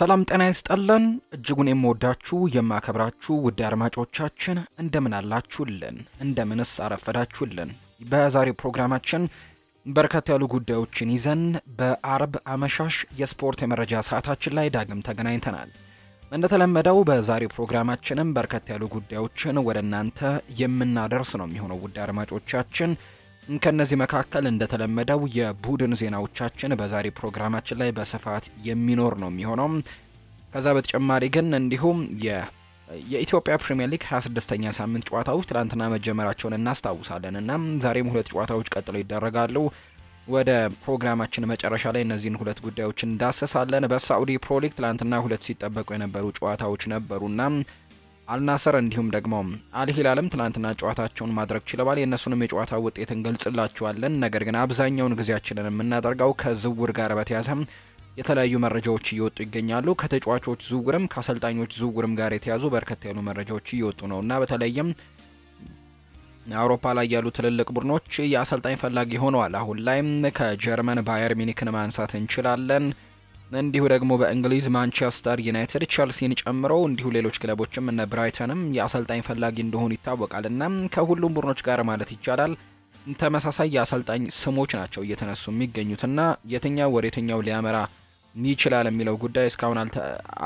ሰላም ጤና ይስጠለን እጅጉን የምወዳችሁ የማከብራችሁ ውድ አድማጮቻችን እንደምን አላችሁልን? እንደምንስ አረፈዳችሁልን? በዛሬው ፕሮግራማችን በርከት ያሉ ጉዳዮችን ይዘን በአርብ አመሻሽ የስፖርት የመረጃ ሰዓታችን ላይ ዳግም ተገናኝተናል። እንደተለመደው በዛሬው ፕሮግራማችንም በርከት ያሉ ጉዳዮችን ወደ እናንተ የምናደርስ ነው የሚሆነው ውድ አድማጮቻችን ከነዚህ መካከል እንደተለመደው የቡድን ዜናዎቻችን በዛሬ ፕሮግራማችን ላይ በስፋት የሚኖር ነው የሚሆነው። ከዛ በተጨማሪ ግን እንዲሁም የኢትዮጵያ ፕሪምየር ሊግ 26ኛ ሳምንት ጨዋታዎች ትላንትና መጀመራቸውን እናስታውሳለን እና ዛሬም ሁለት ጨዋታዎች ቀጥለው ይደረጋሉ። ወደ ፕሮግራማችን መጨረሻ ላይ እነዚህን ሁለት ጉዳዮች እንዳሰሳለን። በሳዑዲ ፕሮ ሊግ ትላንትና ሁለት ሲጠበቁ የነበሩ ጨዋታዎች ነበሩና አልናስር እንዲሁም ደግሞ አልሂላልም ትናንትና ጨዋታቸውን ማድረግ ችለዋል። የእነሱንም የጨዋታ ውጤት እንገልጽላችኋለን። ነገር ግን አብዛኛውን ጊዜያችንን የምናደርገው ከዝውውር ጋር በተያዘ የተለያዩ መረጃዎች እየወጡ ይገኛሉ። ከተጫዋቾች ዝውውርም ከአሰልጣኞች ዝውውርም ጋር የተያዙ በርከት ያሉ መረጃዎች እየወጡ ነው እና በተለይም አውሮፓ ላይ ያሉ ትልልቅ ቡድኖች የአሰልጣኝ ፈላጊ ሆነዋል። አሁን ላይም ከጀርመን ባየር ሚኒክን ማንሳት እንችላለን። እንዲሁ ደግሞ በእንግሊዝ ማንቸስተር ዩናይትድ ቸልሲን ጨምሮ እንዲሁ ሌሎች ክለቦችም እነ ብራይተንም የአሰልጣኝ ፈላጊ እንደሆኑ ይታወቃል እና ከሁሉም ቡድኖች ጋር ማለት ይቻላል ተመሳሳይ የአሰልጣኝ ስሞች ናቸው እየተነሱ የሚገኙትና የትኛው ወደ የትኛው ሊያመራ ይችላል የሚለው ጉዳይ እስካሁን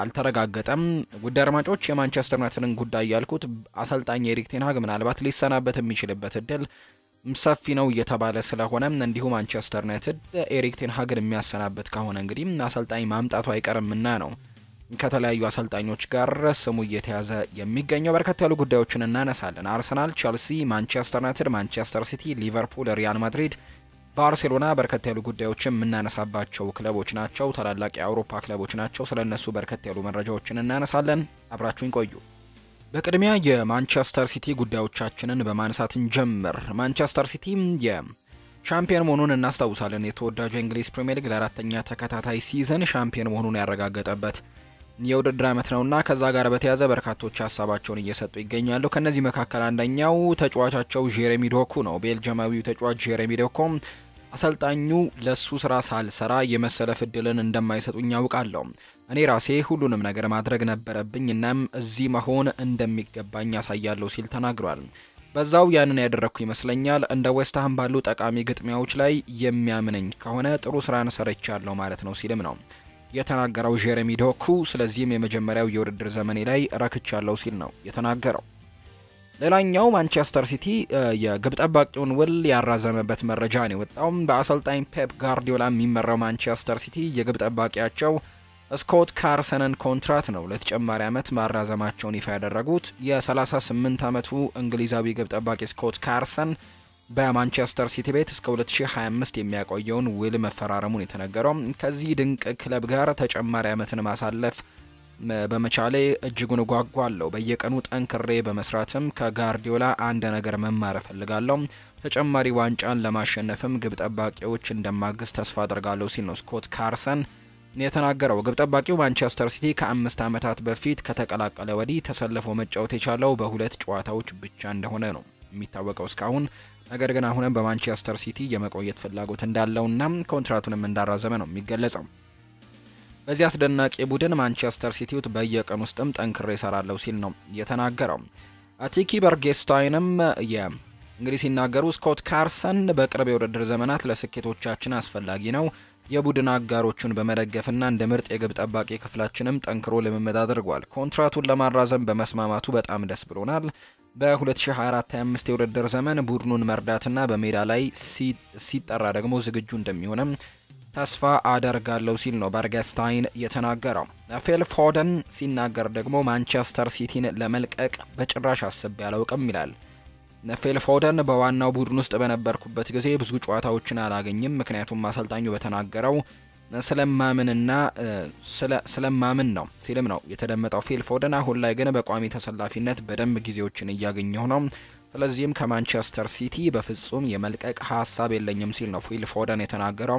አልተረጋገጠም። ውድ አድማጮች የማንቸስተር ዩናይትድን ጉዳይ ያልኩት አሰልጣኝ ኤሪክ ቴን ሃግ ምናልባት ሊሰናበት የሚችልበት እድል ሰፊ ነው እየተባለ ስለሆነ እንዲሁ ማንቸስተር ዩናይትድ ኤሪክ ቴን ሃግን የሚያሰናበት ከሆነ እንግዲህ አሰልጣኝ ማምጣቱ አይቀርምና ነው ከተለያዩ አሰልጣኞች ጋር ስሙ እየተያዘ የሚገኘው። በርከት ያሉ ጉዳዮችን እናነሳለን። አርሰናል፣ ቸልሲ፣ ማንቸስተር ዩናይትድ፣ ማንቸስተር ሲቲ፣ ሊቨርፑል፣ ሪያል ማድሪድ፣ ባርሴሎና በርከት ያሉ ጉዳዮችን የምናነሳባቸው ክለቦች ናቸው። ታላላቅ የአውሮፓ ክለቦች ናቸው። ስለ እነሱ በርከት ያሉ መረጃዎችን እናነሳለን። አብራችሁኝ ቆዩ። በቅድሚያ የማንቸስተር ሲቲ ጉዳዮቻችንን በማንሳት እንጀምር። ማንቸስተር ሲቲ የሻምፒዮን መሆኑን እናስታውሳለን። የተወዳጁ የእንግሊዝ ፕሪምየር ሊግ ለአራተኛ ተከታታይ season ሻምፒዮን መሆኑን ያረጋገጠበት የውድድር ዓመት ነውና ከዛ ጋር በተያዘ በርካቶች ሀሳባቸውን እየሰጡ ይገኛሉ። ከነዚህ መካከል አንደኛው ተጫዋቻቸው ጄሬሚ ዶኩ ነው። ቤልጅማዊው ተጫዋች ጄሬሚ ዶኮ አሰልጣኙ ለሱ ስራ ሳልሰራ የመሰለፍ እድልን እንደማይሰጡኝ ያውቃለሁ። እኔ ራሴ ሁሉንም ነገር ማድረግ ነበረብኝ፣ እናም እዚህ መሆን እንደሚገባኝ ያሳያለሁ ሲል ተናግሯል። በዛው ያንን ያደረግኩ ይመስለኛል። እንደ ዌስትሃም ባሉ ጠቃሚ ግጥሚያዎች ላይ የሚያምነኝ ከሆነ ጥሩ ስራን ሰርቻለሁ ማለት ነው ሲልም ነው የተናገረው ጄሬሚ ዶኩ። ስለዚህም የመጀመሪያው የውድድር ዘመኔ ላይ ረክቻለሁ ሲል ነው የተናገረው። ሌላኛው ማንቸስተር ሲቲ የግብ ጠባቂውን ውል ያራዘመበት መረጃ ነው የወጣው። በአሰልጣኝ ፔፕ ጋርዲዮላ የሚመራው ማንቸስተር ሲቲ የግብ ጠባቂያቸው ስኮት ካርሰንን ኮንትራት ነው ለተጨማሪ ዓመት ማራዘማቸውን ይፋ ያደረጉት። የ38 ዓመቱ እንግሊዛዊ ግብ ጠባቂ ስኮት ካርሰን በማንቸስተር ሲቲ ቤት እስከ 2025 የሚያቆየውን ውል መፈራረሙን የተነገረው ከዚህ ድንቅ ክለብ ጋር ተጨማሪ ዓመትን ማሳለፍ በመቻሌ እጅጉን እጓጓለሁ። በየቀኑ ጠንክሬ በመስራትም ከጋርዲዮላ አንድ ነገር መማር እፈልጋለሁ። ተጨማሪ ዋንጫን ለማሸነፍም ግብ ጠባቂዎች እንደማግዝ ተስፋ አድርጋለሁ ሲል ነው ስኮት ካርሰን የተናገረው። ግብ ጠባቂው ማንቸስተር ሲቲ ከአምስት ዓመታት በፊት ከተቀላቀለ ወዲህ ተሰልፎ መጫወት የቻለው በሁለት ጨዋታዎች ብቻ እንደሆነ ነው የሚታወቀው እስካሁን ነገር ግን አሁንም በማንቸስተር ሲቲ የመቆየት ፍላጎት እንዳለውና ኮንትራቱንም እንዳራዘመ ነው የሚገለጸው። በዚህ አስደናቂ ቡድን ማንቸስተር ሲቲውት በየቀን ውስጥም ጠንክሬ እሰራለሁ ሲል ነው የተናገረው። ቲኪ ቤርጌስታይንም እንግዲህ ሲናገሩ ስኮት ካርሰን በቅርብ የውድድር ዘመናት ለስኬቶቻችን አስፈላጊ ነው። የቡድን አጋሮቹን በመደገፍና እንደ ምርጥ የግብ ጠባቂ ክፍላችንም ጠንክሮ ልምምድ አድርጓል። ኮንትራቱን ለማራዘም በመስማማቱ በጣም ደስ ብሎናል። በ2024/25 የውድድር ዘመን ቡድኑን መርዳትና በሜዳ ላይ ሲጠራ ደግሞ ዝግጁ እንደሚሆንም ተስፋ አደርጋለሁ ሲል ነው በርገስታይን የተናገረው። ፊል ፎደን ሲናገር ደግሞ ማንቸስተር ሲቲን ለመልቀቅ በጭራሽ አስቤ አላውቅም ይላል። ፊል ፎደን በዋናው ቡድን ውስጥ በነበርኩበት ጊዜ ብዙ ጨዋታዎችን አላገኝም፣ ምክንያቱም አሰልጣኙ በተናገረው ስለማምንና ስለማምን ነው ሲልም ነው የተደመጠው ፊል ፎደን። አሁን ላይ ግን በቋሚ ተሰላፊነት በደንብ ጊዜዎችን እያገኘሁ ነው። ስለዚህም ከማንቸስተር ሲቲ በፍጹም የመልቀቅ ሀሳብ የለኝም ሲል ነው ፊል ፎደን የተናገረው።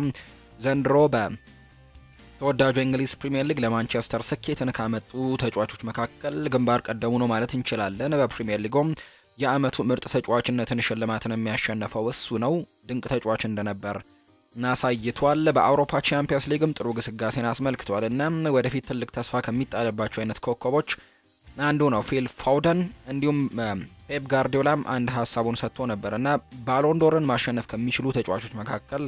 ዘንድሮ በተወዳጁ የእንግሊዝ ፕሪምየር ሊግ ለማንቸስተር ስኬትን ካመጡ ተጫዋቾች መካከል ግንባር ቀደሙ ነው ማለት እንችላለን። በፕሪምየር ሊጉም የአመቱ ምርጥ ተጫዋችነትን ሽልማትን የሚያሸነፈው እሱ ነው። ድንቅ ተጫዋች እንደነበር አሳይቷል። በአውሮፓ ቻምፒየንስ ሊግም ጥሩ ግስጋሴን አስመልክቷል እና ወደፊት ትልቅ ተስፋ ከሚጣልባቸው አይነት ኮከቦች አንዱ ነው ፊል ፎደን። እንዲሁም ፔፕ ጋርዲዮላም አንድ ሀሳቡን ሰጥቶ ነበር እና ባሎንዶርን ማሸነፍ ከሚችሉ ተጫዋቾች መካከል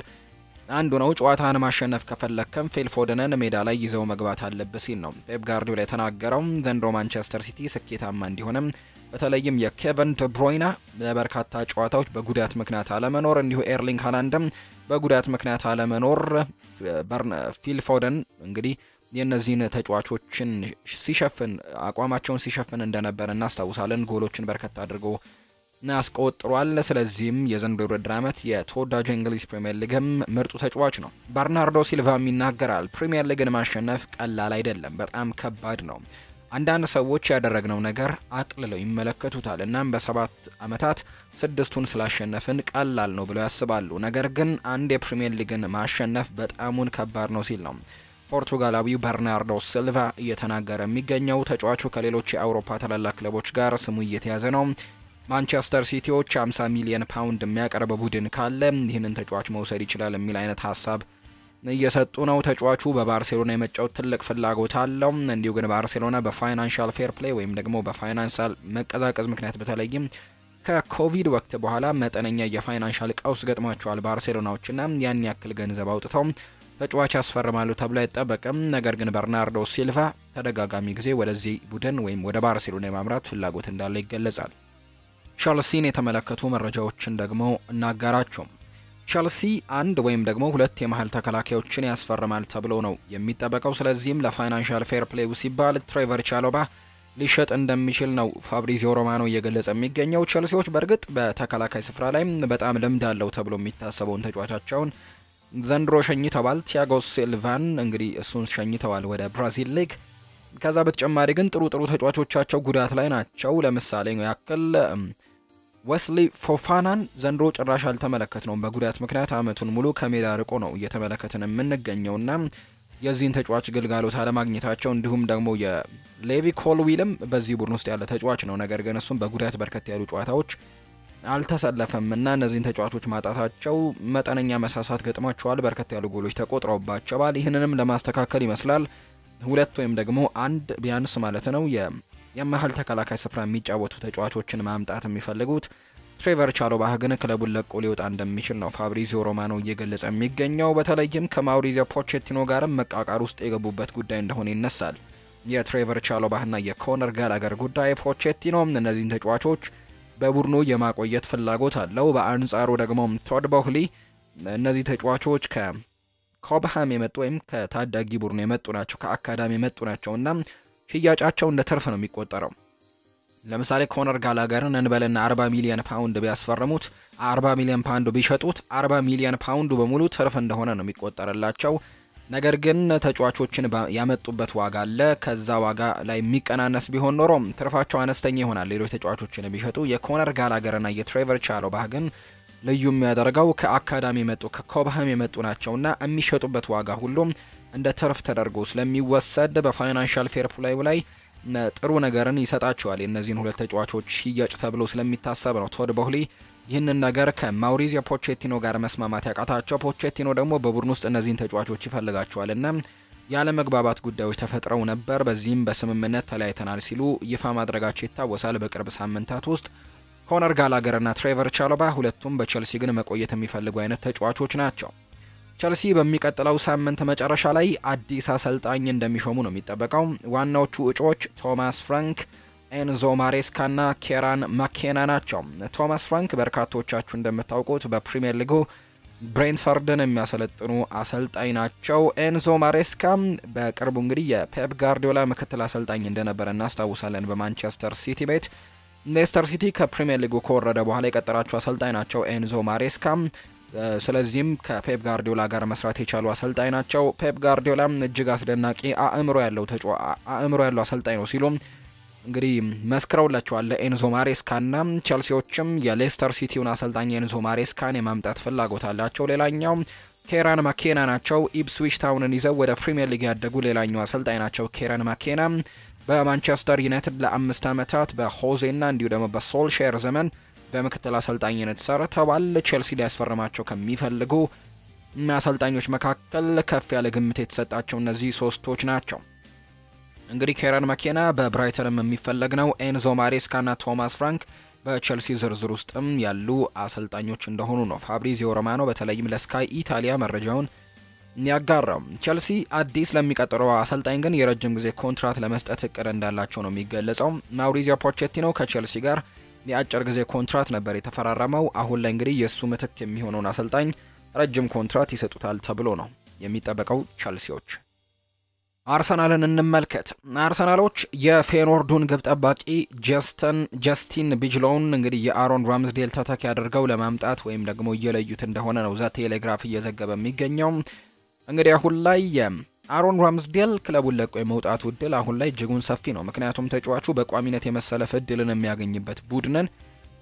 አንዱ ነው። ጨዋታን ማሸነፍ ከፈለክም ፊል ፎደንን ሜዳ ላይ ይዘው መግባት አለብህ ሲል ነው ፔፕ ጋርዲዮላ የተናገረው። ዘንድሮ ማንቸስተር ሲቲ ስኬታማ እንዲሆንም በተለይም የኬቨን ደብሮይና ለበርካታ ጨዋታዎች በጉዳት ምክንያት አለመኖር እንዲሁ ኤርሊንግ ሃላንድም በጉዳት ምክንያት አለመኖር ፊል ፎደን እንግዲህ የእነዚህን ተጫዋቾችን ሲሸፍን አቋማቸውን ሲሸፍን እንደነበር እናስታውሳለን። ጎሎችን በርከት አድርጎ አስቆጥሯል። ስለዚህም የዘንድሮ የውድድር ዓመት የተወዳጁ እንግሊዝ ፕሪምየር ሊግም ምርጡ ተጫዋች ነው። በርናርዶ ሲልቫም ይናገራል። ፕሪምየር ሊግን ማሸነፍ ቀላል አይደለም፣ በጣም ከባድ ነው። አንዳንድ ሰዎች ያደረግነው ነገር አቅልለው ይመለከቱታል። እናም በሰባት ዓመታት ስድስቱን ስላሸነፍን ቀላል ነው ብለው ያስባሉ። ነገር ግን አንድ የፕሪምየር ሊግን ማሸነፍ በጣሙን ከባድ ነው ሲል ነው ፖርቱጋላዊው በርናርዶ ሲልቫ እየተናገረ የሚገኘው። ተጫዋቹ ከሌሎች የአውሮፓ ታላላቅ ክለቦች ጋር ስሙ እየተያዘ ነው። ማንቸስተር ሲቲዎች 50 ሚሊዮን ፓውንድ የሚያቀርብ ቡድን ካለ ይህንን ተጫዋች መውሰድ ይችላል የሚል አይነት ሀሳብ እየሰጡ ነው። ተጫዋቹ በባርሴሎና የመጫወት ትልቅ ፍላጎት አለው። እንዲሁ ግን ባርሴሎና በ financial fair play ወይም ደግሞ በ financial መቀዛቀዝ ምክንያት በተለይም ከኮቪድ ወቅት በኋላ መጠነኛ የ financial ቀውስ ገጥሟቸዋል ባርሴሎናዎችና ያን ያክል ገንዘብ አውጥተው ተጫዋች ያስፈርማሉ ተብሎ አይጠበቅም። ነገር ግን በርናርዶ ሲልቫ ተደጋጋሚ ጊዜ ወደዚህ ቡድን ወይም ወደ ባርሴሎና የማምራት ፍላጎት እንዳለ ይገለጻል። ቸልሲን የተመለከቱ መረጃዎችን ደግሞ እናጋራቸው። ቸልሲ አንድ ወይም ደግሞ ሁለት የመሀል ተከላካዮችን ያስፈርማል ተብሎ ነው የሚጠበቀው። ስለዚህም ለ financial fair play ው ሲባል ትሬቨር ቻሎባ ሊሸጥ እንደሚችል ነው ፋብሪዚዮ ሮማኖ እየገለጸ የሚገኘው። ቸልሲዎች በእርግጥ በተከላካይ ስፍራ ላይ በጣም ልምድ አለው ተብሎ የሚታሰበውን ተጫዋቻቸውን ዘንድሮ ሸኝተዋል። ቲያጎ ሲልቫን እንግዲህ እሱን ሸኝተዋል ወደ ብራዚል ሊግ። ከዛ በተጨማሪ ግን ጥሩ ጥሩ ተጫዋቾቻቸው ጉዳት ላይ ናቸው። ለምሳሌ ያክል ወስሊ ፎፋናን ዘንድሮ ጭራሽ አልተመለከት ነው። በጉዳት ምክንያት አመቱን ሙሉ ከሜዳ ርቆ ነው እየተመለከትን የምንገኘውና የዚህን ተጫዋች ግልጋሎት አለማግኘታቸው እንዲሁም ደግሞ የሌቪ ኮልዊልም በዚህ ቡድን ውስጥ ያለ ተጫዋች ነው። ነገር ግን እሱም በጉዳት በርከት ያሉ ጨዋታዎች አልተሰለፈም እና እነዚህን ተጫዋቾች ማጣታቸው መጠነኛ መሳሳት ገጥሟቸዋል። በርከት ያሉ ጎሎች ተቆጥረውባቸዋል። ይህንንም ለማስተካከል ይመስላል ሁለት ወይም ደግሞ አንድ ቢያንስ ማለት ነው የመሀል ተከላካይ ስፍራ የሚጫወቱ ተጫዋቾችን ማምጣት የሚፈልጉት። ትሬቨር ቻሎባህ ግን ክለቡን ለቆ ሊወጣ እንደሚችል ነው ፋብሪዚዮ ሮማኖ እየገለጸ የሚገኘው። በተለይም ከማውሪዚዮ ፖቼቲኖ ጋርም መቃቃር ውስጥ የገቡበት ጉዳይ እንደሆነ ይነሳል። የትሬቨር ቻሎባህና የኮነር ጋላገር ጉዳይ ፖቼቲኖ እነዚህን ተጫዋቾች በቡድኑ የማቆየት ፍላጎት አለው። በአንጻሩ ደግሞ ቶድ ቦህሊ እነዚህ ተጫዋቾች ከኮብሃም የመጡ ወይም ከታዳጊ ቡድኑ የመጡ ናቸው፣ ከአካዳሚ የመጡ ናቸው እና ሽያጫቸው እንደ ትርፍ ነው የሚቆጠረው። ለምሳሌ ኮነር ጋላገርን እንበልና 40 ሚሊዮን ፓውንድ ቢያስፈርሙት 40 ሚሊዮን ፓውንድ ቢሸጡት 40 ሚሊዮን ፓውንዱ በሙሉ ትርፍ እንደሆነ ነው የሚቆጠርላቸው። ነገር ግን ተጫዋቾችን ያመጡበት ዋጋ አለ። ከዛ ዋጋ ላይ የሚቀናነስ ቢሆን ኖሮ ትርፋቸው አነስተኛ ይሆናል። ሌሎች ተጫዋቾችን ቢሸጡ የኮነር ጋላገርና የትሬቨር ቻሎባህ ግን ልዩ የሚያደርገው ከአካዳሚ የመጡ ከኮብሃም የመጡ ናቸውና የሚሸጡበት ዋጋ ሁሉም እንደ ትርፍ ተደርጎ ስለሚወሰድ በ financial fair play ዩ ላይ ጥሩ ነገርን ይሰጣቸዋል። የእነዚህን ሁለት ተጫዋቾች ሽያጭ ተብሎ ስለሚታሰብ ነው ቶድ ቦህሊ ይህንን ነገር ከማውሪዚዮ ፖቼቲኖ ጋር መስማማት ያቃታቸው። ፖቼቲኖ ደግሞ በቡድን ውስጥ እነዚህን ተጫዋቾች ይፈልጋቸዋል እና ያለመግባባት ጉዳዮች ተፈጥረው ነበር። በዚህም በስምምነት ተለያይተናል ሲሉ ይፋ ማድረጋቸው ይታወሳል። በቅርብ ሳምንታት ውስጥ ኮነር ጋላገርና ትሬቨር ቻሎባ ሁለቱም በቸልሲ ግን መቆየት የሚፈልጉ አይነት ተጫዋቾች ናቸው። ቸልሲ በሚቀጥለው ሳምንት መጨረሻ ላይ አዲስ አሰልጣኝ እንደሚሾሙ ነው የሚጠበቀው። ዋናዎቹ እጩዎች ቶማስ ፍራንክ፣ ኤንዞ ማሬስካ ና ኬራን ማኬና ናቸው። ቶማስ ፍራንክ በርካቶቻችሁ እንደምታውቁት በፕሪምየር ሊጉ ብሬንትፈርድን የሚያሰለጥኑ አሰልጣኝ ናቸው። ኤንዞ ማሬስካ በቅርቡ እንግዲህ የፔፕ ጋርዲዮላ ምክትል አሰልጣኝ እንደነበረ እናስታውሳለን በማንቸስተር ሲቲ ቤት። ሌስተር ሲቲ ከፕሪምየር ሊጉ ከወረደ በኋላ የቀጠራቸው አሰልጣኝ ናቸው ኤንዞ ማሬስካ። ስለዚህም ከፔፕ ጋርዲዮላ ጋር መስራት የቻሉ አሰልጣኝ ናቸው። ፔፕ ጋርዲዮላ እጅግ አስደናቂ አእምሮ ያለው አእምሮ ያለው አሰልጣኝ ነው ሲሉ እንግዲህ መስክረውላቸዋል ኤንዞ ማሬስካና ቸልሲዎችም የሌስተር ሲቲውን አሰልጣኝ ኤንዞ ማሬስካን የማምጣት ፍላጎት አላቸው። ሌላኛው ኬራን ማኬና ናቸው። ኢፕስዊች ታውንን ይዘው ወደ ፕሪምየር ሊግ ያደጉ ሌላኛው አሰልጣኝ ናቸው ኬራን ማኬና በማንቸስተር ዩናይትድ ለአምስት ዓመታት በሆዜና እንዲሁ ደግሞ በሶልሼር ዘመን በምክትል አሰልጣኝነት ሰርተዋል። ቼልሲ ሊያስፈርማቸው ከሚፈልጉ አሰልጣኞች መካከል ከፍ ያለ ግምት የተሰጣቸው እነዚህ ሶስቶች ናቸው። እንግዲህ ኬረን መኬና በብራይተንም የሚፈለግ ነው። ኤንዞ ማሬስካና ቶማስ ፍራንክ በቸልሲ ዝርዝር ውስጥም ያሉ አሰልጣኞች እንደሆኑ ነው ፋብሪዚዮ ሮማኖ በተለይም ለስካይ ኢታሊያ መረጃውን ያጋራው። ቸልሲ አዲስ ለሚቀጥለው አሰልጣኝ ግን የረጅም ጊዜ ኮንትራት ለመስጠት እቅድ እንዳላቸው ነው የሚገለጸው። ማውሪዚዮ ፖቼቲኖ ከቸልሲ ጋር የአጭር ጊዜ ኮንትራት ነበር የተፈራረመው። አሁን ላይ እንግዲህ የእሱ ምትክ የሚሆነውን አሰልጣኝ ረጅም ኮንትራት ይሰጡታል ተብሎ ነው የሚጠበቀው። ቸልሲዎች አርሰናልን እንመልከት። አርሰናሎች የፌኖርዱን ግብ ጠባቂ ጀስተን ጀስቲን ቢጅሎውን እንግዲህ የአሮን ራምስዴል ተተኪ አድርገው ለማምጣት ወይም ደግሞ እየለዩት እንደሆነ ነው ዘ ቴሌግራፍ እየዘገበ የሚገኘው። እንግዲህ አሁን ላይ አሮን ራምስዴል ክለቡን ለቆ የመውጣቱ እድል አሁን ላይ እጅጉን ሰፊ ነው። ምክንያቱም ተጫዋቹ በቋሚነት የመሰለፍ እድልን የሚያገኝበት ቡድንን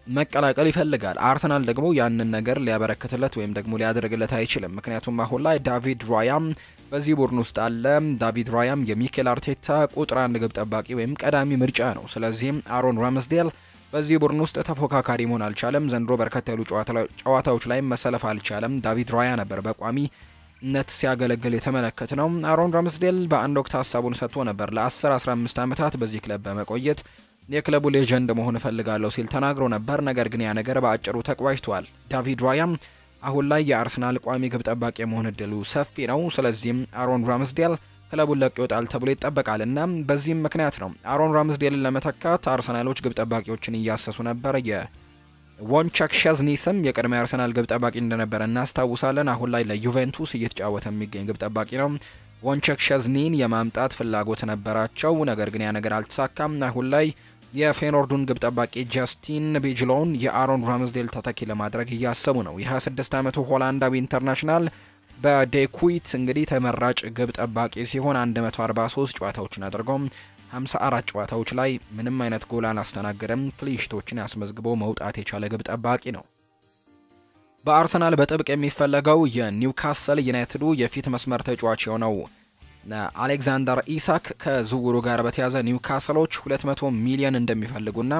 መቀላቀል ይፈልጋል። አርሰናል ደግሞ ያንን ነገር ሊያበረክትለት ወይም ደግሞ ሊያደርግለት አይችልም። ምክንያቱም አሁን ላይ ዳቪድ ራያም በዚህ ቡድን ውስጥ አለ። ዳቪድ ራያም የሚኬል አርቴታ ቁጥር አንድ ግብ ጠባቂ ወይም ቀዳሚ ምርጫ ነው። ስለዚህም አሮን ራምስዴል በዚህ ቡድን ውስጥ ተፎካካሪ መሆን አልቻለም። ዘንድሮ በርከት ያሉ ጨዋታዎች ላይ መሰለፍ አልቻለም። ዳቪድ ራያ ነበር በቋሚነት ሲያገለግል የተመለከትነው። አሮን ራምስዴል በአንድ ወቅት ሀሳቡን ሰጥቶ ነበር ለ10 15 ዓመታት በዚህ ክለብ በመቆየት የክለቡ legend መሆን እፈልጋለሁ ሲል ተናግሮ ነበር። ነገር ግን ያ ነገር በአጭሩ ተቋጭቷል። ዳቪድ ራያም አሁን ላይ የአርሰናል ቋሚ ግብ ጠባቂ የመሆን እድሉ ሰፊ ነው። ስለዚህም አሮን ራምስዴል ክለቡን ለቆ ይወጣል ተብሎ ይጠበቃል እና በዚህም ምክንያት ነው አሮን ራምስዴልን ለመተካት አርሰናሎች ግብ ጠባቂዎችን እያሰሱ ነበር። የዎንቸክ ሸዝኒ ስም የቀድሞ የአርሰናል ግብ ጠባቂ እንደነበረ እናስታውሳለን። አሁን ላይ ለዩቬንቱስ እየተጫወተ የሚገኝ ግብ ጠባቂ ነው። ዎንቸክ ሸዝኒን የማምጣት ፍላጎት ነበራቸው፣ ነገር ግን ያ ነገር አልተሳካም። አሁን ላይ የፌኖርዱን ግብ ጠባቂ ጃስቲን ቢጅሎን የአሮን ራምስዴል ተተኪ ለማድረግ እያሰቡ ነው። የ26 ዓመቱ ሆላንዳዊ international በዴኩይፕ እንግዲህ ተመራጭ ግብ ጠባቂ ሲሆን 143 ጨዋታዎችን አድርገው 54 ጨዋታዎች ላይ ምንም አይነት ጎል አላስተናገደም። clean sheet ኦችን አስመዝግቦ መውጣት የቻለ ግብ ጠባቂ ነው። በአርሰናል በጥብቅ የሚፈለገው የኒውካስል ዩናይትዱ የፊት መስመር ተጫዋች የሆነው አሌክዛንደር ኢሳክ ከዝውውሩ ጋር በተያዘ ኒውካስሎች 200 ሚሊዮን እንደሚፈልጉና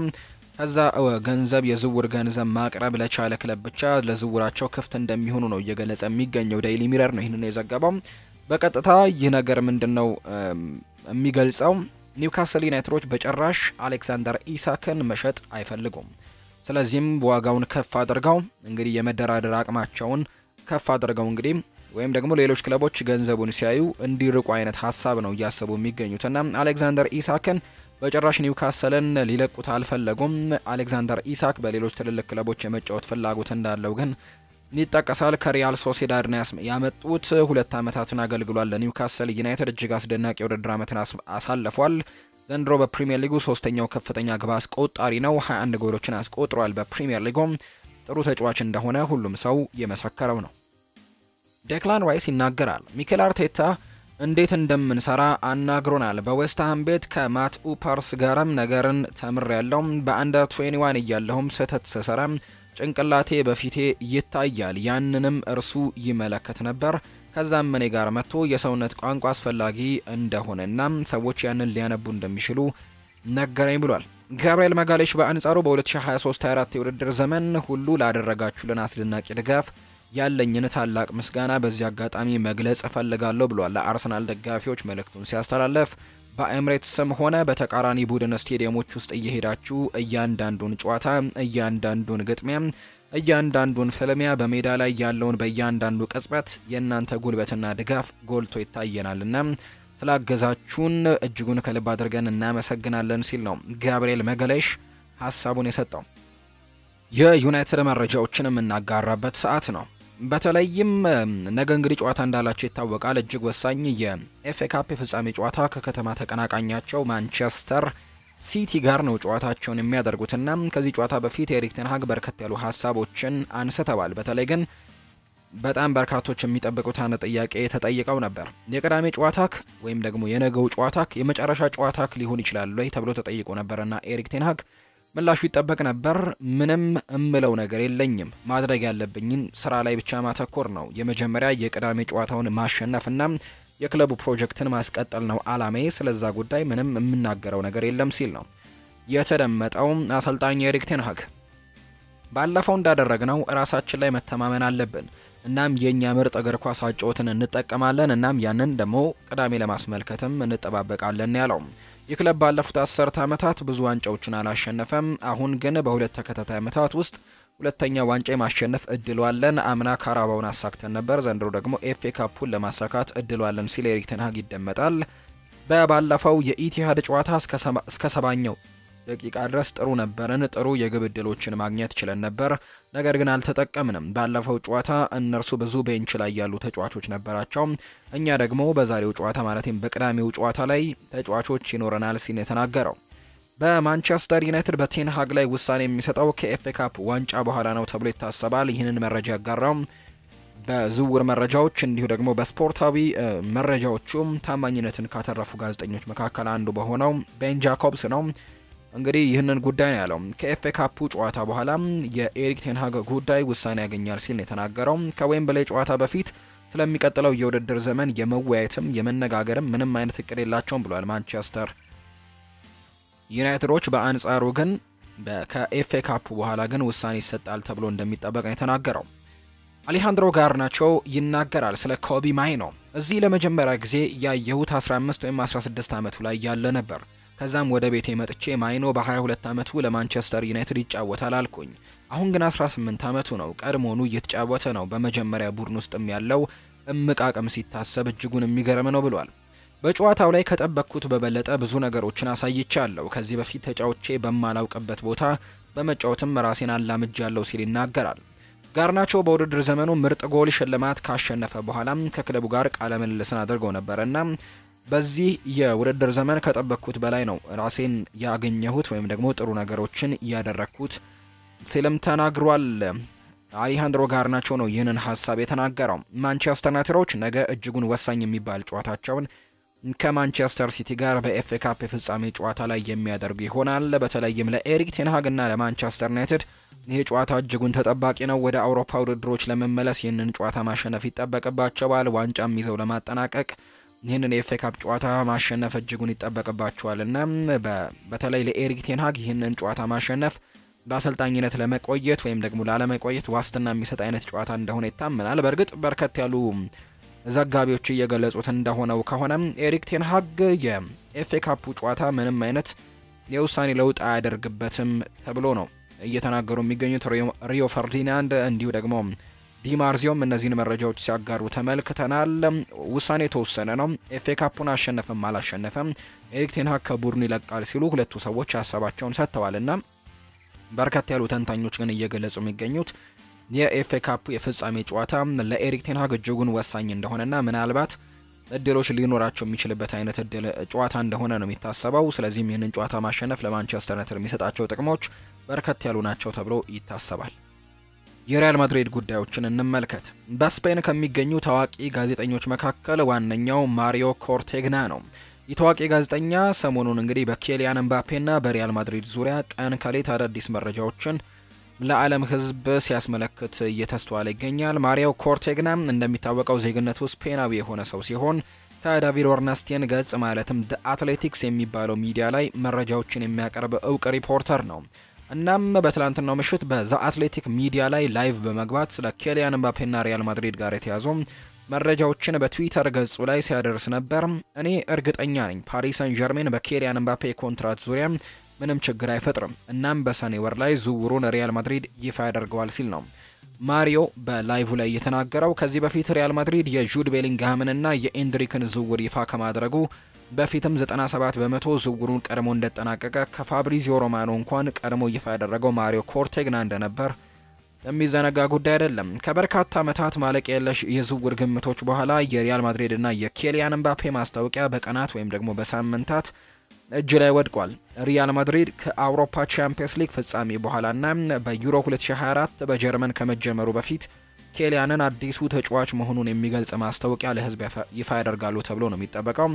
ከዛ ገንዘብ የዝውውር ገንዘብ ማቅረብ ለቻለ ክለብ ብቻ ለዝውውራቸው ክፍት እንደሚሆኑ ነው እየገለጸ የሚገኘው። ዴይሊ ሚረር ነው ይህንን የዘገበው። በቀጥታ ይህ ነገር ምንድን ነው የሚገልጸው? ኒውካስል ዩናይትዶች በጭራሽ አሌክዛንደር ኢሳክን መሸጥ አይፈልጉም። ስለዚህም ዋጋውን ከፍ አድርገው እንግዲህ የመደራደር አቅማቸውን ከፍ አድርገው እንግዲህ ወይም ደግሞ ሌሎች ክለቦች ገንዘቡን ሲያዩ እንዲርቁ አይነት ሀሳብ ነው እያሰቡ የሚገኙት እና አሌክዛንደር ኢሳክን በጭራሽ ኒውካስልን ሊለቁት አልፈለጉም። አሌክዛንደር ኢሳክ በሌሎች ትልልቅ ክለቦች የመጫወት ፍላጎት እንዳለው ግን ይጠቀሳል። ከሪያል ሶሴዳድ ያመጡት ሁለት ዓመታትን አገልግሏል። ለኒውካስል ዩናይትድ እጅግ አስደናቂ የውድድር ዓመትን አሳልፏል። ዘንድሮ በፕሪምየር ሊጉ ሶስተኛው ከፍተኛ ግብ አስቆጣሪ ነው። 21 ጎሎችን አስቆጥሯል። በፕሪምየር ሊጉም ጥሩ ተጫዋች እንደሆነ ሁሉም ሰው የመሰከረው ነው። ዴክላን ራይስ ይናገራል። ሚኬል አርቴታ እንዴት እንደምንሰራ አናግሮናል። በዌስትሃም ቤት ከማት ኡፐርስ ጋርም ነገርን ተምር ያለው በ under 21 እያለሁም ስህተት ስሰራ ጭንቅላቴ በፊቴ ይታያል። ያንንም እርሱ ይመለከት ነበር። ከዛም እኔ ጋር መጥቶ የሰውነት ቋንቋ አስፈላጊ እንደሆነና ሰዎች ያንን ሊያነቡ እንደሚችሉ ነገረኝ ብሏል። ጋብርኤል መጋሌሽ በአንጻሩ በ2023/24 የውድድር ዘመን ሁሉ ላደረጋችሁልን አስደናቂ ድጋፍ ያለኝን ታላቅ ምስጋና በዚህ አጋጣሚ መግለጽ እፈልጋለሁ ብሏል። ለአርሰናል ደጋፊዎች መልእክቱን ሲያስተላለፍ በኤምሬትስም ሆነ በተቃራኒ ቡድን ስቴዲየሞች ውስጥ እየሄዳችሁ እያንዳንዱን ጨዋታ፣ እያንዳንዱን ግጥሚያ፣ እያንዳንዱን ፍልሚያ በሜዳ ላይ ያለውን በእያንዳንዱ ቅጽበት የእናንተ ጉልበትና ድጋፍ ጎልቶ ይታየናልና ስላገዛችሁን እጅጉን ከልብ አድርገን እናመሰግናለን ሲል ነው ጋብርኤል ማጋሌሽ ሀሳቡን የሰጠው። የዩናይትድ መረጃዎችን የምናጋራበት ሰዓት ነው። በተለይም ነገ እንግዲህ ጨዋታ እንዳላቸው ይታወቃል። እጅግ ወሳኝ የኤፍኤ ካፕ የፍጻሜ ጨዋታ ከከተማ ተቀናቃኛቸው ማንቸስተር ሲቲ ጋር ነው ጨዋታቸውን የሚያደርጉትና ከዚህ ጨዋታ በፊት ኤሪክ ቴን ሃግ በርከት ያሉ ሀሳቦችን አንስተዋል። በተለይ ግን በጣም በርካቶች የሚጠብቁት አንድ ጥያቄ ተጠይቀው ነበር። የቅዳሜ ጨዋታህ ወይም ደግሞ የነገው ጨዋታህ የመጨረሻ ጨዋታህ ሊሆን ይችላል ወይ ተብሎ ተጠይቆ ነበርና ኤሪክ ቴን ሃግ ምላሹ ይጠበቅ ነበር። ምንም እምለው ነገር የለኝም። ማድረግ ያለብኝን ስራ ላይ ብቻ ማተኮር ነው። የመጀመሪያ የቅዳሜ ጨዋታውን ማሸነፍና የክለቡ ፕሮጀክትን ማስቀጠል ነው አላማዬ። ስለዛ ጉዳይ ምንም የምናገረው ነገር የለም ሲል ነው የተደመጠው አሰልጣኝ ኤሪክ ቴን ሃግ። ባለፈው እንዳደረግነው እራሳችን ላይ መተማመን አለብን። እናም የእኛ ምርጥ እግር ኳስ አጨዋወትን እንጠቀማለን። እናም ያንን ደግሞ ቅዳሜ ለማስመልከትም እንጠባበቃለን ያለው ይህ ክለብ ባለፉት አስርተ ዓመታት ብዙ ዋንጫዎችን አላሸነፈም። አሁን ግን በሁለት ተከታታይ ዓመታት ውስጥ ሁለተኛ ዋንጫ የማሸነፍ እድሉ አለን። አምና ካራባውን አሳክተን ነበር፣ ዘንድሮ ደግሞ ኤፍኤ ካፑን ለማሳካት እድሉ ሲል ኤሪክ ቴን ሃግ ይደመጣል። በባለፈው የኢቲሃድ ጨዋታ እስከ ሰባኛው ደቂቃ ድረስ ጥሩ ነበርን። ጥሩ የግብ እድሎችን ማግኘት ችለን ነበር፣ ነገር ግን አልተጠቀምንም። ባለፈው ጨዋታ እነርሱ ብዙ ቤንች ላይ ያሉ ተጫዋቾች ነበራቸው፣ እኛ ደግሞ በዛሬው ጨዋታ ማለትም በቅዳሜው ጨዋታ ላይ ተጫዋቾች ይኖረናል ሲል የተናገረው በማንቸስተር ዩናይትድ በቴን ሃግ ላይ ውሳኔ የሚሰጠው ከኤፍኤ ካፕ ዋንጫ በኋላ ነው ተብሎ ይታሰባል። ይህንን መረጃ ያጋራው በዝውውር መረጃዎች እንዲሁ ደግሞ በስፖርታዊ መረጃዎቹም ታማኝነትን ካተረፉ ጋዜጠኞች መካከል አንዱ በሆነው ቤን ጃኮብስ ነው። እንግዲህ ይህንን ጉዳይ ነው ያለው። ከኤፍኤ ካፑ ጨዋታ በኋላ የኤሪክ ቴንሃግ ጉዳይ ውሳኔ ያገኛል ሲል የተናገረው ከዌምብሌይ ጨዋታ በፊት ስለሚቀጥለው የውድድር ዘመን የመወያየትም የመነጋገርም ምንም አይነት እቅድ የላቸውም ብሏል ማንቸስተር ዩናይትዶች። በአንጻሩ ግን ከኤፍኤ ካፑ በኋላ ግን ውሳኔ ይሰጣል ተብሎ እንደሚጠበቅ ነው የተናገረው። አሌሃንድሮ ጋርናቾ ይናገራል ስለ ኮቢ ማይኖ። እዚህ ለመጀመሪያ ጊዜ ያየሁት 15 ወይም 16 ዓመቱ ላይ ያለ ነበር ከዛም ወደ ቤቴ መጥቼ ማይኖ በ22 ዓመቱ ለማንቸስተር ዩናይትድ ይጫወታል አልኩኝ። አሁን ግን 18 ዓመቱ ነው። ቀድሞኑ እየተጫወተ ነው። በመጀመሪያ ቡድን ውስጥም ያለው እምቅ አቅም ሲታሰብ እጅጉን የሚገርም ነው ብሏል። በጨዋታው ላይ ከጠበቅኩት በበለጠ ብዙ ነገሮችን አሳይቻለሁ። ከዚህ በፊት ተጫውቼ በማላውቅበት ቦታ በመጫወትም ራሴን አላምጃለሁ ሲል ይናገራል። ጋርናቾ በውድድር ዘመኑ ምርጥ ጎል ሽልማት ካሸነፈ በኋላም ከክለቡ ጋር ቃለ ምልልስን አድርገው ነበርና በዚህ የውድድር ዘመን ከጠበቅኩት በላይ ነው ራሴን ያገኘሁት ወይም ደግሞ ጥሩ ነገሮችን ያደረግኩት ሲልም ተናግሯል። አሌሃንድሮ ጋርናቾ ነው ይህንን ሀሳብ የተናገረው። ማንቸስተር ዩናይትዶች ነገ እጅጉን ወሳኝ የሚባል ጨዋታቸውን ከማንቸስተር ሲቲ ጋር በኤፍኤ ካፕ የፍጻሜ ጨዋታ ላይ የሚያደርጉ ይሆናል። በተለይም ለኤሪክ ቴንሃግ እና ለማንቸስተር ዩናይትድ ይህ ጨዋታ እጅጉን ተጠባቂ ነው። ወደ አውሮፓ ውድድሮች ለመመለስ ይህንን ጨዋታ ማሸነፍ ይጠበቅባቸዋል። ዋንጫም ይዘው ለማጠናቀቅ ይህንን የኤፍኤ ካፕ ጨዋታ ማሸነፍ እጅጉን ይጠበቅባቸዋል እና በተለይ ለኤሪክ ቴንሃግ ይህንን ጨዋታ ማሸነፍ በአሰልጣኝነት ለመቆየት ወይም ደግሞ ላለመቆየት ዋስትና የሚሰጥ አይነት ጨዋታ እንደሆነ ይታመናል። በእርግጥ በርከት ያሉ ዘጋቢዎች እየገለጹት እንደሆነው ከሆነም ኤሪክ ቴንሃግ የኤፍኤ ካፑ ጨዋታ ምንም አይነት የውሳኔ ለውጥ አያደርግበትም ተብሎ ነው እየተናገሩ የሚገኙት ሪዮ ፈርዲናንድ እንዲሁ ደግሞ ዲማርዚዮም እነዚህን መረጃዎች ሲያጋሩ ተመልክተናል። ውሳኔ የተወሰነ ነው። ኤፍኤ ካፑን አሸነፈም አላሸነፈም ኤሪክ ቴንሃግ ከቡድኑ ይለቃል ሲሉ ሁለቱ ሰዎች ሀሳባቸውን ሰጥተዋልና በርከት ያሉ ተንታኞች ግን እየገለጹ የሚገኙት የኤፍኤ ካፑ የፍጻሜ ጨዋታ ለኤሪክ ቴንሃግ እጅጉን ወሳኝ እንደሆነና ምናልባት እድሎች ሊኖራቸው የሚችልበት አይነት እድል ጨዋታ እንደሆነ ነው የሚታሰበው። ስለዚህም ይህንን ጨዋታ ማሸነፍ ለማንቸስተር ዩናይትድ የሚሰጣቸው ጥቅሞች በርከት ያሉ ናቸው ተብሎ ይታሰባል። የሪያል ማድሪድ ጉዳዮችን እንመልከት። በስፔን ከሚገኙ ታዋቂ ጋዜጠኞች መካከል ዋነኛው ማሪዮ ኮርቴግና ነው። ይህ ታዋቂ ጋዜጠኛ ሰሞኑን እንግዲህ በኬሊያን ኤምባፔና በሪያል ማድሪድ ዙሪያ ቀን ከሌት አዳዲስ መረጃዎችን ለዓለም ሕዝብ ሲያስመለክት እየተስተዋለ ይገኛል። ማሪዮ ኮርቴግና እንደሚታወቀው ዜግነቱ ስፔናዊ የሆነ ሰው ሲሆን ከዴቪድ ኦርንስቴን ገጽ ማለትም ደ አትሌቲክስ የሚባለው ሚዲያ ላይ መረጃዎችን የሚያቀርብ እውቅ ሪፖርተር ነው። እናም በትላንትናው ምሽት በዛ አትሌቲክ ሚዲያ ላይ live በመግባት ስለ ኪሊያን ኤምባፔና ሪያል ማድሪድ ጋር የተያዙ መረጃዎችን በትዊተር ገጹ ላይ ሲያደርስ ነበር። እኔ እርግጠኛ ነኝ ፓሪስ ሰን ጀርሜን በኪሊያን ኤምባፔ ኮንትራት ዙሪያ ምንም ችግር አይፈጥርም። እናም በሰኔ ወር ላይ ዝውውሩን ሪያል ማድሪድ ይፋ ያደርገዋል ሲል ነው ማሪዮ በ live ላይ የተናገረው። ከዚህ በፊት ሪያል ማድሪድ የጁድ ቤሊንግሃምንና የኤንድሪክን ዝውውር ይፋ ከማድረጉ በፊትም 97 በመቶ ዝውውሩን ቀድሞ እንደተጠናቀቀ ከፋብሪዚዮ ሮማኖ እንኳን ቀድሞ ይፋ ያደረገው ማሪዮ ኮርቴጋና እንደነበር የሚዘነጋ ጉዳይ አይደለም። ከበርካታ ዓመታት ማለቅ የለሽ የዝውውር ግምቶች በኋላ የሪያል ማድሪድ እና የኪሊያን ኤምባፔ ማስታወቂያ በቀናት ወይም ደግሞ በሳምንታት እጅ ላይ ወድቋል። ሪያል ማድሪድ ከአውሮፓ ቻምፒየንስ ሊግ ፍጻሜ በኋላና በዩሮ 2024 በጀርመን ከመጀመሩ በፊት ኬሊያንን አዲሱ ተጫዋች መሆኑን የሚገልጽ ማስታወቂያ ለሕዝብ ይፋ ያደርጋሉ ተብሎ ነው የሚጠበቀው።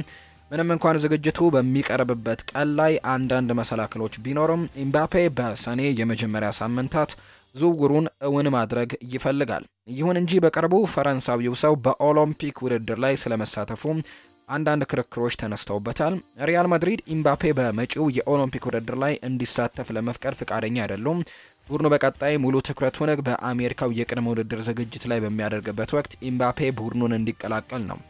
ምንም እንኳን ዝግጅቱ በሚቀርብበት ቀን ላይ አንዳንድ መሰናክሎች ቢኖርም ኤምባፔ በሰኔ የመጀመሪያ ሳምንታት ዝውውሩን እውን ማድረግ ይፈልጋል። ይሁን እንጂ በቅርቡ ፈረንሳዊው ሰው በኦሎምፒክ ውድድር ላይ ስለመሳተፉ አንዳንድ ክርክሮች ተነስተውበታል። ሪያል ማድሪድ ኢምባፔ በመጪው የኦሎምፒክ ውድድር ላይ እንዲሳተፍ ለመፍቀድ ፍቃደኛ አይደሉም። ቡድኑ በቀጣይ ሙሉ ትኩረቱን በአሜሪካው የቅድመ ውድድር ዝግጅት ላይ በሚያደርግበት ወቅት ኢምባፔ ቡድኑን እንዲቀላቀል ነው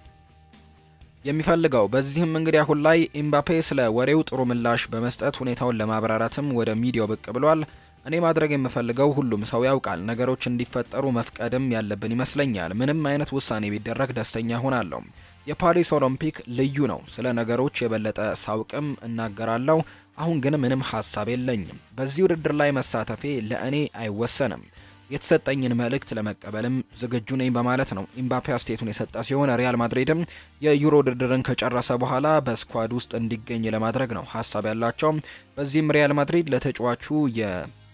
የሚፈልገው። በዚህም እንግዲህ አሁን ላይ ኢምባፔ ስለ ወሬው ጥሩ ምላሽ በመስጠት ሁኔታውን ለማብራራትም ወደ ሚዲያው ብቅ ብሏል። እኔ ማድረግ የምፈልገው ሁሉም ሰው ያውቃል፣ ነገሮች እንዲፈጠሩ መፍቀድም ያለብን ይመስለኛል። ምንም አይነት ውሳኔ ቢደረግ ደስተኛ ሆናለሁ። የፓሪስ ኦሎምፒክ ልዩ ነው። ስለ ነገሮች የበለጠ ሳውቅም እናገራለሁ። አሁን ግን ምንም ሀሳብ የለኝም። በዚህ ውድድር ላይ መሳተፌ ለእኔ አይወሰንም። የተሰጠኝን መልእክት ለመቀበልም ዝግጁ ነኝ በማለት ነው ኢምባፔ አስተያየቱን የሰጠ ሲሆን ሪያል ማድሪድም የዩሮ ውድድርን ከጨረሰ በኋላ በስኳድ ውስጥ እንዲገኝ ለማድረግ ነው ሀሳብ ያላቸው። በዚህም ሪያል ማድሪድ ለተጫዋቹ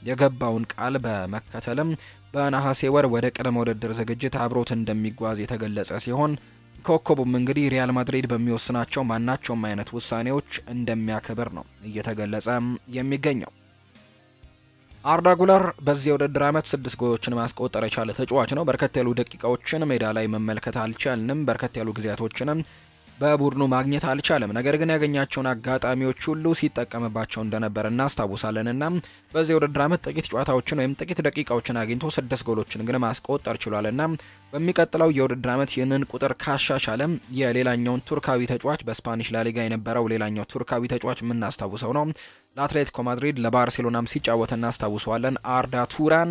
የገባውን ቃል በመከተልም በነሐሴ ወር ወደ ቅድመ ውድድር ዝግጅት አብሮት እንደሚጓዝ የተገለጸ ሲሆን ኮከቡም እንግዲህ ሪያል ማድሪድ በሚወስናቸው ማናቸውም አይነት ውሳኔዎች እንደሚያከብር ነው እየተገለጸ የሚገኘው። አርዳ ጉለር በዚህ የውድድር ዓመት ስድስት ጎሎችን ማስቆጠር የቻለ ተጫዋች ነው። በርከት ያሉ ደቂቃዎችን ሜዳ ላይ መመልከት አልቻልንም። በርከት ያሉ ጊዜያቶችንም በቡድኑ ማግኘት አልቻለም። ነገር ግን ያገኛቸውን አጋጣሚዎች ሁሉ ሲጠቀምባቸው እንደነበር እናስታውሳለን እና በዚህ የውድድር ዓመት ጥቂት ጨዋታዎችን ወይም ጥቂት ደቂቃዎችን አግኝቶ ስድስት ጎሎችን ግን ማስቆጠር ችሏል እና በሚቀጥለው የውድድር ዓመት ይህንን ቁጥር ካሻሻለም የሌላኛውን ቱርካዊ ተጫዋች በ Spanish ላሊጋ የነበረው ሌላኛው ቱርካዊ ተጫዋች የምናስታውሰው ነው ለአትሌቲኮ ማድሪድ ለባርሴሎናም ሲጫወት እናስታውሰዋለን። አርዳ ቱራን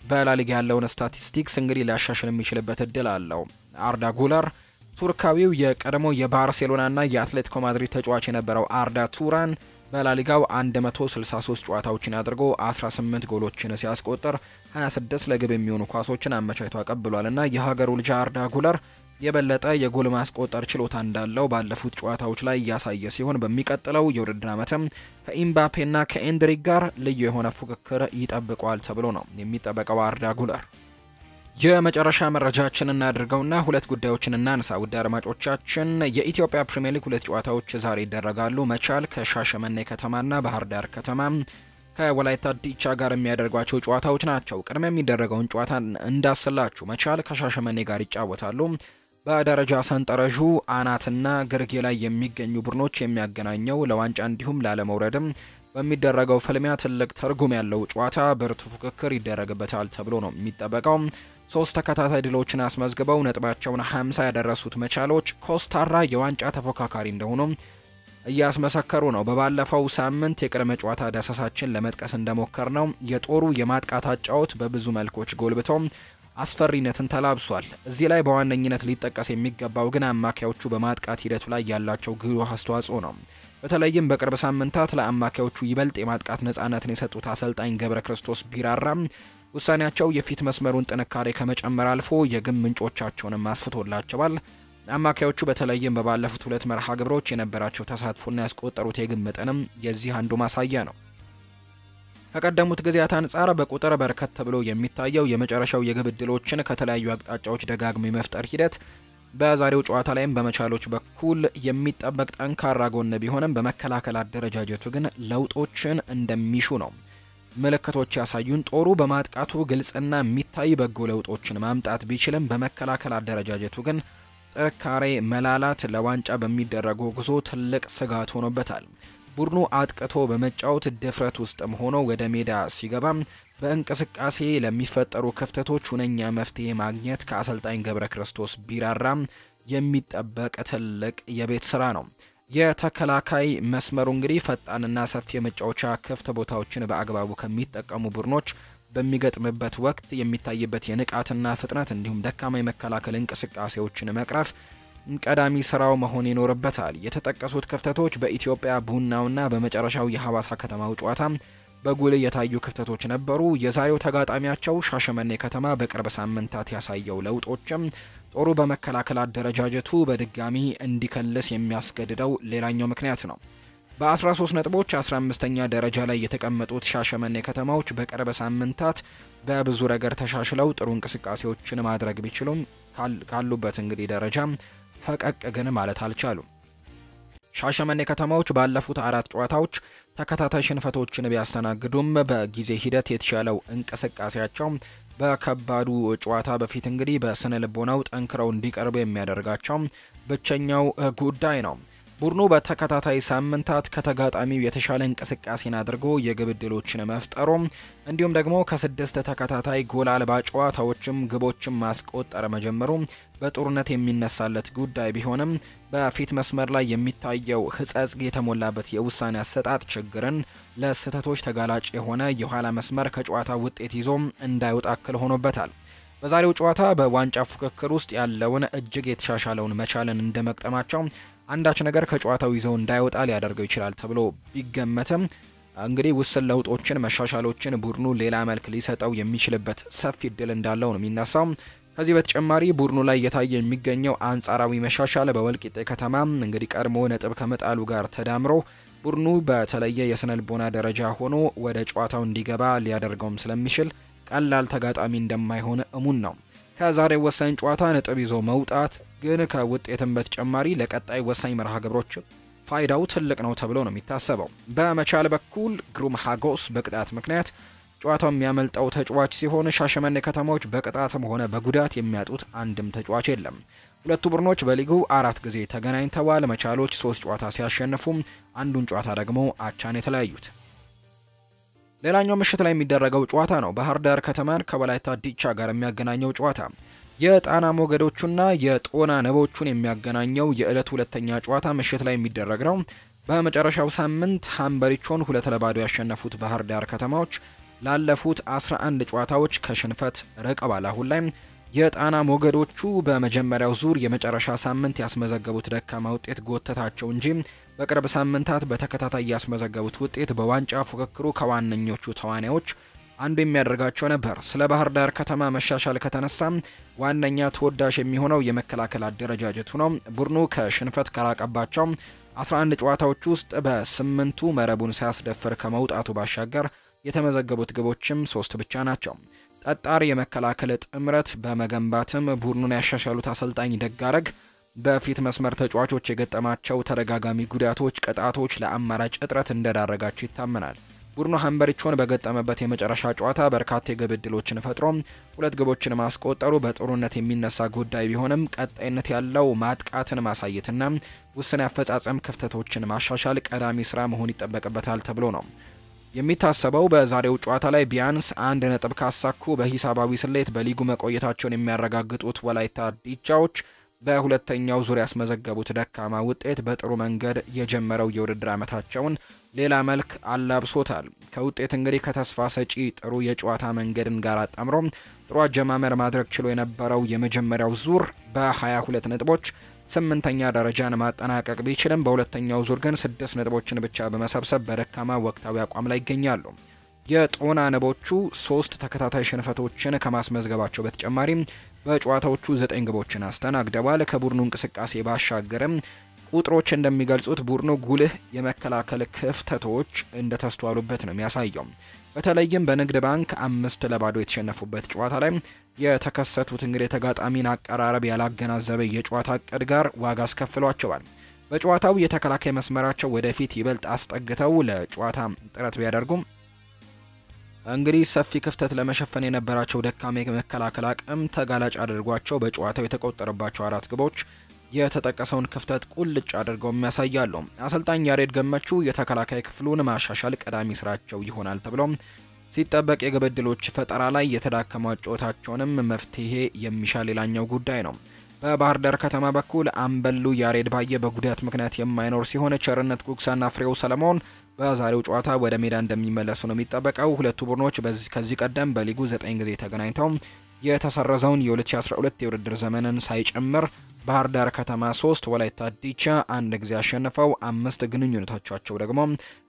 በላሊጋ ያለውን ስታቲስቲክስ እንግዲህ ሊያሻሽል የሚችልበት እድል አለው። አርዳ ጉለር ቱርካዊው የቀድሞ የባርሴሎናና የአትሌቲኮ ማድሪድ ተጫዋች የነበረው አርዳ ቱራን በላሊጋው 163 ጨዋታዎችን አድርጎ 18 ጎሎችን ሲያስቆጥር 26 ለግብ የሚሆኑ ኳሶችን አመቻችቶ አቀብሏል እና የሀገሩ ልጅ አርዳ ጉለር የበለጠ የጎል ማስቆጠር ችሎታ እንዳለው ባለፉት ጨዋታዎች ላይ እያሳየ ሲሆን በሚቀጥለው የውድድር ዓመትም ከኢምባፔና ከኤንድሪክ ጋር ልዩ የሆነ ፉክክር ይጠብቀዋል ተብሎ ነው የሚጠበቀው አርዳ ጉለር። የመጨረሻ መረጃችን እናድርገውና ሁለት ጉዳዮችን እናንሳ። ውድ አድማጮቻችን የኢትዮጵያ ፕሪምየር ሊግ ሁለት ጨዋታዎች ዛሬ ይደረጋሉ። መቻል ከሻሸመኔ ከተማና ባህር ዳር ከተማ ከወላይታ ዲቻ ጋር የሚያደርጓቸው ጨዋታዎች ናቸው። ቅድሚያ የሚደረገውን ጨዋታ እንዳስላችሁ። መቻል ከሻሸመኔ ጋር ይጫወታሉ። በደረጃ ሰንጠረዡ አናትና ግርጌ ላይ የሚገኙ ቡድኖች የሚያገናኘው ለዋንጫ እንዲሁም ላለመውረድም በሚደረገው ፍልሚያ ትልቅ ትርጉም ያለው ጨዋታ ብርቱ ፉክክር ይደረግበታል ተብሎ ነው የሚጠበቀው። ሶስት ተከታታይ ድሎችን አስመዝግበው ነጥባቸውን 50 ያደረሱት መቻሎች ኮስታራ የዋንጫ ተፎካካሪ እንደሆኑ እያስመሰከሩ ነው። በባለፈው ሳምንት የቅድመ ጨዋታ ዳሰሳችን ለመጥቀስ እንደሞከር ነው የጦሩ የማጥቃት አጫወት በብዙ መልኮች ጎልብቶ አስፈሪነትን ተላብሷል። እዚህ ላይ በዋነኝነት ሊጠቀስ የሚገባው ግን አማካዮቹ በማጥቃት ሂደቱ ላይ ያላቸው ጉልህ አስተዋጽኦ ነው። በተለይም በቅርብ ሳምንታት ለአማካዮቹ ይበልጥ የማጥቃት ነጻነትን የሰጡት አሰልጣኝ ገብረ ክርስቶስ ቢራራ ውሳኔያቸው የፊት መስመሩን ጥንካሬ ከመጨመር አልፎ የግብ ምንጮቻቸውንም አስፍቶላቸዋል። አማካዮቹ በተለይም በባለፉት ሁለት መርሃ ግብሮች የነበራቸው ተሳትፎና ያስቆጠሩት የግብ መጠንም የዚህ አንዱ ማሳያ ነው። ከቀደሙት ጊዜያት አንጻር በቁጥር በርከት ተብሎ የሚታየው የመጨረሻው የግብ ዕድሎችን ከተለያዩ አቅጣጫዎች ደጋግሞ የመፍጠር ሂደት በዛሬው ጨዋታ ላይም በመቻሎች በኩል የሚጠበቅ ጠንካራ ጎን ቢሆንም በመከላከል አደረጃጀቱ ግን ለውጦችን እንደሚሹ ነው ምልክቶች ያሳዩን። ጦሩ በማጥቃቱ ግልጽና የሚታይ በጎ ለውጦችን ማምጣት ቢችልም በመከላከል አደረጃጀቱ ግን ጥንካሬ መላላት ለዋንጫ በሚደረገው ጉዞ ትልቅ ስጋት ሆኖበታል። ቡድኑ አጥቅቶ በመጫወት ድፍረት ውስጥም ሆኖ ወደ ሜዳ ሲገባ በእንቅስቃሴ ለሚፈጠሩ ክፍተቶች ሁነኛ መፍትሄ ማግኘት ከአሰልጣኝ ገብረ ክርስቶስ ቢራራ የሚጠበቅ ትልቅ የቤት ስራ ነው። የተከላካይ መስመሩ እንግዲህ ፈጣንና ሰፊ የመጫወቻ ክፍት ቦታዎችን በአግባቡ ከሚጠቀሙ ቡድኖች በሚገጥምበት ወቅት የሚታይበት የንቃትና ፍጥነት እንዲሁም ደካማ የመከላከል እንቅስቃሴዎችን መቅረፍ ቀዳሚ ስራው መሆን ይኖርበታል። የተጠቀሱት ክፍተቶች በኢትዮጵያ ቡናውና በመጨረሻው የሐዋሳ ከተማው ጨዋታ በጉልህ የታዩ ክፍተቶች ነበሩ። የዛሬው ተጋጣሚያቸው ሻሸመኔ ከተማ በቅርብ ሳምንታት ያሳየው ለውጦችም ጦሩ በመከላከል አደረጃጀቱ በድጋሚ እንዲከልስ የሚያስገድደው ሌላኛው ምክንያት ነው። በ13 ነጥቦች 15ኛ ደረጃ ላይ የተቀመጡት ሻሸመኔ ከተማዎች በቅርብ ሳምንታት በብዙ ረገድ ተሻሽለው ጥሩ እንቅስቃሴዎችን ማድረግ ቢችሉም ካሉበት እንግዲህ ደረጃ ፈቀቅ ግን ማለት አልቻሉም። ሻሸመኔ ከተማዎች ባለፉት አራት ጨዋታዎች ተከታታይ ሽንፈቶችን ቢያስተናግዱም በጊዜ ሂደት የተሻለው እንቅስቃሴያቸው በከባዱ ጨዋታ በፊት እንግዲህ በስነ ልቦናው ጠንክረው እንዲቀርቡ የሚያደርጋቸው ብቸኛው ጉዳይ ነው። ቡድኑ በተከታታይ ሳምንታት ከተጋጣሚው የተሻለ እንቅስቃሴን አድርጎ የግብ ዕድሎችን መፍጠሩ እንዲሁም ደግሞ ከስድስት ተከታታይ ጎል አልባ ጨዋታዎችም ግቦችን ማስቆጠር መጀመሩ በጥሩነት የሚነሳለት ጉዳይ ቢሆንም በፊት መስመር ላይ የሚታየው ሕጸጽ የተሞላበት የውሳኔ አሰጣጥ ችግርን ለስህተቶች ተጋላጭ የሆነ የኋላ መስመር ከጨዋታ ውጤት ይዞ እንዳይወጣ እክል ሆኖበታል። በዛሬው ጨዋታ በዋንጫ ፉክክር ውስጥ ያለውን እጅግ የተሻሻለውን መቻልን እንደመቅጠማቸው አንዳች ነገር ከጨዋታው ይዘው እንዳይወጣ ሊያደርገው ይችላል ተብሎ ቢገመትም እንግዲህ ውስን ለውጦችን፣ መሻሻሎችን ቡድኑ ሌላ መልክ ሊሰጠው የሚችልበት ሰፊ እድል እንዳለው ነው የሚነሳው። ከዚህ በተጨማሪ ቡድኑ ላይ እየታየ የሚገኘው አንጻራዊ መሻሻል በወልቂጤ ከተማ እንግዲህ ቀድሞ ነጥብ ከመጣሉ ጋር ተዳምሮ ቡድኑ በተለየ የስነ ልቦና ደረጃ ሆኖ ወደ ጨዋታው እንዲገባ ሊያደርገውም ስለሚችል ቀላል ተጋጣሚ እንደማይሆን እሙን ነው። ከዛሬ ወሳኝ ጨዋታ ነጥብ ይዞ መውጣት ግን ከውጤትም በተጨማሪ ለቀጣይ ወሳኝ መርሃ ግብሮች ፋይዳው ትልቅ ነው ተብሎ ነው የሚታሰበው። በመቻል በኩል ግሩም ሀጎስ በቅጣት ምክንያት ጨዋታው የሚያመልጠው ተጫዋች ሲሆን ሻሸመኔ ከተሞች በቅጣትም ሆነ በጉዳት የሚያጡት አንድም ተጫዋች የለም። ሁለቱ ቡድኖች በሊጉ አራት ጊዜ ተገናኝተዋል። መቻሎች ሶስት ጨዋታ ሲያሸንፉ አንዱን ጨዋታ ደግሞ አቻን የተለያዩት። ሌላኛው ምሽት ላይ የሚደረገው ጨዋታ ነው። ባህር ዳር ከተማን ከወላይታ ዲቻ ጋር የሚያገናኘው ጨዋታ የጣና ሞገዶቹና የጦና ነቦቹን የሚያገናኘው የዕለት ሁለተኛ ጨዋታ ምሽት ላይ የሚደረግ ነው። በመጨረሻው ሳምንት ሀምበሪቾን ሁለት ለባዶ ያሸነፉት ባህር ዳር ከተማዎች ላለፉት 11 ጨዋታዎች ከሽንፈት ርቀዋል። አሁን ላይ የጣና ሞገዶቹ በመጀመሪያው ዙር የመጨረሻ ሳምንት ያስመዘገቡት ደካማ ውጤት ጎተታቸው እንጂ በቅርብ ሳምንታት በተከታታይ ያስመዘገቡት ውጤት በዋንጫ ፉክክሩ ከዋነኞቹ ተዋናዮች አንዱ የሚያደርጋቸው ነበር። ስለ ባህር ዳር ከተማ መሻሻል ከተነሳ ዋነኛ ተወዳጅ የሚሆነው የመከላከል አደረጃጀቱ ነው። ቡድኑ ከሽንፈት ከራቀባቸው 11 ጨዋታዎች ውስጥ በስምንቱ መረቡን ሳያስደፍር ከመውጣቱ ባሻገር የተመዘገቡት ግቦችም ሶስት ብቻ ናቸው። ጠጣር የመከላከል ጥምረት በመገንባትም ቡድኑን ያሻሻሉት አሰልጣኝ ደጋረግ በፊት መስመር ተጫዋቾች የገጠማቸው ተደጋጋሚ ጉዳቶች፣ ቅጣቶች ለአማራጭ እጥረት እንደዳረጋቸው ይታመናል። ቡድኑ ሀምበሪቾን በገጠመበት የመጨረሻ ጨዋታ በርካታ የግብ ዕድሎችን ፈጥሮ ሁለት ግቦችን ማስቆጠሩ በጥሩነት የሚነሳ ጉዳይ ቢሆንም ቀጣይነት ያለው ማጥቃትን ማሳየትና ውስን አፈጻጸም ክፍተቶችን ማሻሻል ቀዳሚ ስራ መሆን ይጠበቅበታል ተብሎ ነው የሚታሰበው። በዛሬው ጨዋታ ላይ ቢያንስ አንድ ነጥብ ካሳኩ በሂሳባዊ ስሌት በሊጉ መቆየታቸውን የሚያረጋግጡት ወላይታ ዲቻዎች በሁለተኛው ዙር ያስመዘገቡት ደካማ ውጤት በጥሩ መንገድ የጀመረው የውድድር ዓመታቸውን ሌላ መልክ አላብሶታል። ከውጤት እንግዲህ ከተስፋ ሰጪ ጥሩ የጨዋታ መንገድን ጋር አጣምሮ ጥሩ አጀማመር ማድረግ ችሎ የነበረው የመጀመሪያው ዙር በ22 ነጥቦች ስምንተኛ ደረጃን ማጠናቀቅ ቢችልም በሁለተኛው ዙር ግን ስድስት ነጥቦችን ብቻ በመሰብሰብ በደካማ ወቅታዊ አቋም ላይ ይገኛሉ። የጦና ንቦቹ ሶስት ተከታታይ ሽንፈቶችን ከማስመዝገባቸው በተጨማሪም በጨዋታዎቹ ዘጠኝ ግቦችን አስተናግደዋል። ከቡድኑ እንቅስቃሴ ባሻገርም ቁጥሮች እንደሚገልጹት ቡድኑ ጉልህ የመከላከል ክፍተቶች እንደተስተዋሉበት ነው የሚያሳየው። በተለይም በንግድ ባንክ አምስት ለባዶ የተሸነፉበት ጨዋታ ላይ የተከሰቱት እንግዲህ የተጋጣሚን አቀራረብ ያላገናዘበ የጨዋታ እቅድ ጋር ዋጋ አስከፍሏቸዋል። በጨዋታው የተከላካይ መስመራቸው ወደፊት ይበልጥ አስጠግተው ለጨዋታ ጥረት ቢያደርጉም እንግዲህ ሰፊ ክፍተት ለመሸፈን የነበራቸው ደካማ የመከላከል አቅም ተጋላጭ አድርጓቸው በጨዋታው የተቆጠረባቸው አራት ግቦች የተጠቀሰውን ክፍተት ቁልጭ አድርገው የሚያሳያሉ። አሰልጣኝ ያሬድ ገመቹ የተከላካይ ክፍሉን ማሻሻል ቀዳሚ ስራቸው ይሆናል ተብሎ ሲጠበቅ የግብ ዕድሎች ፈጠራ ላይ የተዳከሙ ጨዋታቸውንም መፍትሄ የሚሻ ሌላኛው ጉዳይ ነው። በባህር ዳር ከተማ በኩል አምበሉ ያሬድ ባየ በጉዳት ምክንያት የማይኖር ሲሆን ቸርነት ጉግሳና ፍሬው ሰለሞን በዛሬው ጨዋታ ወደ ሜዳ እንደሚመለሱ ነው የሚጠበቀው። ሁለቱ ቡድኖች ከዚህ ቀደም በሊጉ ዘጠኝ ጊዜ ተገናኝተው የተሰረዘውን የ2012 የውድድር ዘመንን ሳይጨምር ባህር ዳር ከተማ ሶስት ወላይታ ዲቻ አንድ ጊዜ አሸንፈው አምስት ግንኙነቶቻቸው ደግሞ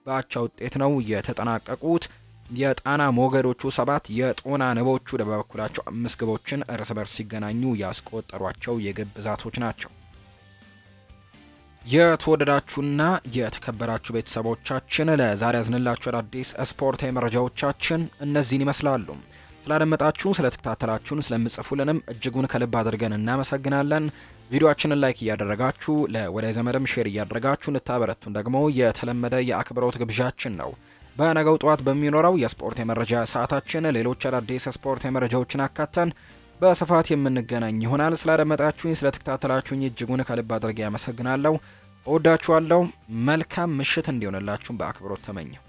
በአቻ ውጤት ነው የተጠናቀቁት። የጣና ሞገዶቹ ሰባት የጦና ንቦቹ በበኩላቸው አምስት ግቦችን እርስ በርስ ሲገናኙ ያስቆጠሯቸው የግብ ብዛቶች ናቸው። የተወደዳችሁና የተከበራችሁ ቤተሰቦቻችን ለዛሬ ያዝንላችሁ አዳዲስ ስፖርታዊ መረጃዎቻችን እነዚህን ይመስላሉ። ስላደመጣችሁን፣ ስለተከታተላችሁን፣ ስለምትጽፉልንም እጅጉን ከልብ አድርገን እናመሰግናለን። ቪዲዮአችንን like እያደረጋችሁ ለወዳጅ ዘመድም share እያደረጋችሁ እንድታበረቱን ደግሞ የተለመደ የአክብሮት ግብዣችን ነው። በነገው ጠዋት በሚኖረው የስፖርት የመረጃ ሰዓታችን ሌሎች አዳዲስ ስፖርት የመረጃዎችን አካተን በስፋት የምንገናኝ ይሆናል። ስላደመጣችሁኝ፣ ስለተከታተላችሁኝ እጅጉን ከልብ አድርጌ ያመሰግናለሁ። እወዳችኋለሁ። መልካም ምሽት እንዲሆንላችሁም በአክብሮት ተመኘሁ።